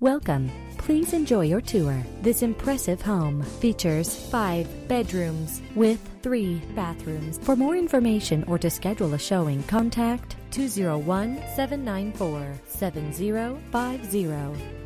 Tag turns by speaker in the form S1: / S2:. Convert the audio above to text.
S1: Welcome. Please enjoy your tour. This impressive home features five bedrooms with three bathrooms. For more information or to schedule a showing, contact 201 794 7050.